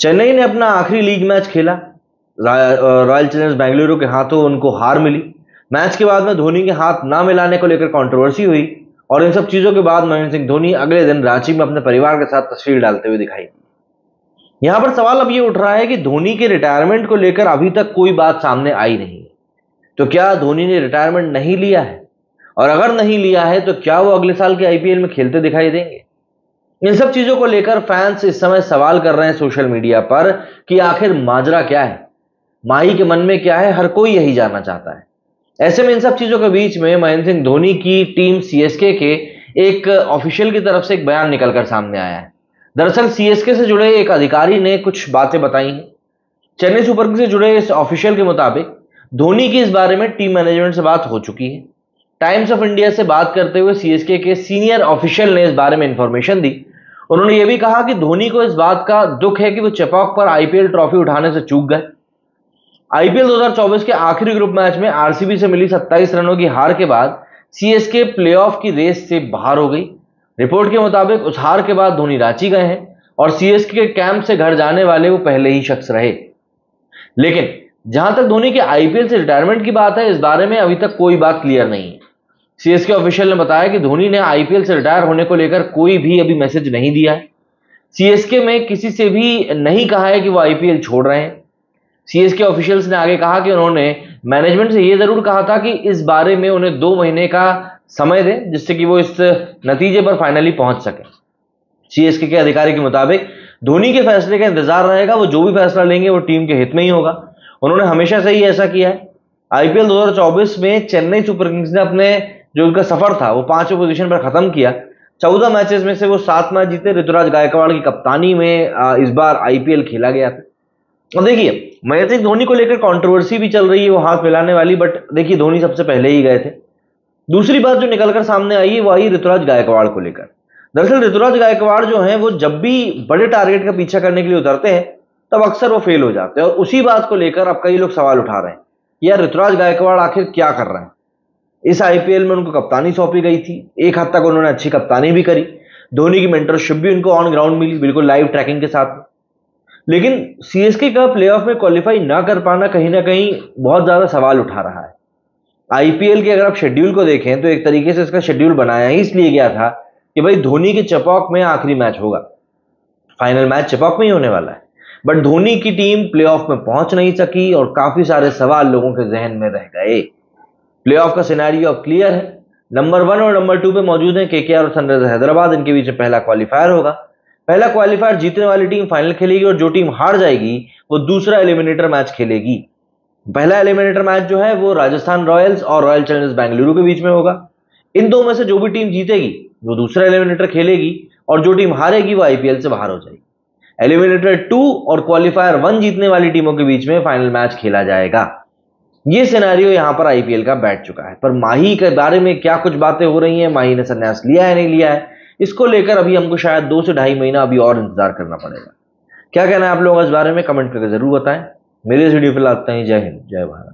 चेन्नई ने अपना आखिरी लीग मैच खेला। रॉयल चैलेंजर्स बेंगलुरु के हाथों उनको हार मिली। मैच के बाद में धोनी के हाथ ना मिलाने को लेकर कंट्रोवर्सी हुई और इन सब चीज़ों के बाद महेंद्र सिंह धोनी अगले दिन रांची में अपने परिवार के साथ तस्वीर डालते हुए दिखाई। यहाँ पर सवाल अब ये उठ रहा है कि धोनी के रिटायरमेंट को लेकर अभी तक कोई बात सामने आई नहीं। तो क्या धोनी ने रिटायरमेंट नहीं लिया है? और अगर नहीं लिया है तो क्या वो अगले साल के आईपीएल में खेलते दिखाई देंगे? इन सब चीज़ों को लेकर फैंस इस समय सवाल कर रहे हैं सोशल मीडिया पर कि आखिर माजरा क्या है? माही के मन में क्या है? हर कोई यही जानना चाहता है। ऐसे में इन सब चीज़ों के बीच में महेंद्र सिंह धोनी की टीम सीएसके के एक ऑफिशियल की तरफ़ से एक बयान निकलकर सामने आया है। दरअसल सीएसके से जुड़े एक अधिकारी ने कुछ बातें बताई हैं। चेन्नई सुपर किंग्स से जुड़े इस ऑफिशियल के मुताबिक धोनी की इस बारे में टीम मैनेजमेंट से बात हो चुकी है। टाइम्स ऑफ़ इंडिया से बात करते हुए सीएसके के सीनियर ऑफिशियल ने इस बारे में इंफॉर्मेशन दी। उन्होंने ये भी कहा कि धोनी को इस बात का दुख है कि वो चपौक पर आईपीएल ट्रॉफी उठाने से चूक गए। आईपीएल 2024 के आखिरी ग्रुप मैच में आरसीबी से मिली 27 रनों की हार के बाद सीएसके प्लेऑफ की रेस से बाहर हो गई। रिपोर्ट के मुताबिक उस हार के बाद धोनी रांची गए हैं और सीएसके के कैंप से घर जाने वाले वो पहले ही शख्स रहे। लेकिन जहाँ तक धोनी के आईपीएल से रिटायरमेंट की बात है, इस बारे में अभी तक कोई बात क्लियर नहीं है। सीएसके ऑफिशियल ने बताया कि धोनी ने आईपीएल से रिटायर होने को लेकर कोई भी अभी मैसेज नहीं दिया है। सीएसके में किसी से भी नहीं कहा है कि वो आईपीएल छोड़ रहे हैं। सीएसके ऑफिशियल्स ने आगे कहा कि उन्होंने मैनेजमेंट से यह ज़रूर कहा था कि इस बारे में उन्हें दो महीने का समय दें, जिससे कि वो इस नतीजे पर फाइनली पहुँच सके। सीएसके के अधिकारी के मुताबिक धोनी के फैसले का इंतज़ार रहेगा, वो जो भी फैसला लेंगे वो टीम के हित में ही होगा। उन्होंने हमेशा से ही ऐसा किया है। आईपीएल 2024 में चेन्नई सुपर किंग्स ने अपने जो उनका सफ़र था, वो पाँचवें पोजीशन पर खत्म किया। चौदह मैचेस में से वो सात मैच जीते। ऋतुराज गायकवाड़ की कप्तानी में इस बार आईपीएल खेला गया था। और देखिए महेंद्र सिंह धोनी को लेकर कंट्रोवर्सी भी चल रही है, वो हाथ मिलाने वाली बट देखिए, धोनी सबसे पहले ही गए थे। दूसरी बात जो निकलकर सामने आई है, वो आई ऋतुराज गायकवाड़ को लेकर। दरअसल ऋतुराज गायकवाड़ जो है, वो जब भी बड़े टारगेट का पीछा करने के लिए उतरते हैं, तब अक्सर वो फेल हो जाते हैं। और उसी बात को लेकर अब कई लोग सवाल उठा रहे हैं यार, ऋतुराज गायकवाड़ आखिर क्या कर रहे हैं? इस आईपीएल में उनको कप्तानी सौंपी गई थी। एक हद तक उन्होंने अच्छी कप्तानी भी करी। धोनी की मेंटरशिप भी उनको ऑन ग्राउंड मिली, बिल्कुल लाइव ट्रैकिंग के साथ। लेकिन सीएसके का प्लेऑफ में क्वालिफाई ना कर पाना कहीं ना कहीं बहुत ज़्यादा सवाल उठा रहा है। आईपीएल के अगर आप शेड्यूल को देखें तो एक तरीके से इसका शेड्यूल बनाया ही इसलिए गया था कि भाई धोनी के चपॉक में आखिरी मैच होगा। फाइनल मैच चपॉक में ही होने वाला है। बट धोनी की टीम प्लेऑफ में पहुँच नहीं सकी और काफ़ी सारे सवाल लोगों के जहन में रह गए। प्लेऑफ का सिनेरियो अब क्लियर है। नंबर वन और नंबर टू पे मौजूद है के और सनराइजर हैदराबाद। इनके बीच में पहला क्वालिफायर होगा। पहला क्वालिफायर जीतने वाली टीम फाइनल खेलेगी और जो टीम हार जाएगी, वो दूसरा एलिमिनेटर मैच खेलेगी। पहला एलिमिनेटर मैच जो है, वो राजस्थान रॉयल्स और रॉयल चैलेंजर्स बेंगलुरु के बीच में होगा। इन दो में से जो भी टीम जीतेगी, वो दूसरा एलिमिनेटर खेलेगी और जो टीम हारेगी, वो आईपीएल से बाहर हो जाएगी। एलिमिनेटर टू और क्वालिफायर वन जीतने वाली टीमों के बीच में फाइनल मैच खेला जाएगा। ये सिनेरियो यहाँ पर आईपीएल का बैठ चुका है। पर माही के बारे में क्या कुछ बातें हो रही हैं? माही ने संन्यास लिया है, नहीं लिया है? इसको लेकर अभी हमको शायद दो से ढाई महीना अभी और इंतज़ार करना पड़ेगा। क्या कहना है आप लोग इस बारे में? कमेंट करके ज़रूर बताएँ। मेरे इस वीडियो पर लाते हैं। जय हिंद, जय भारत।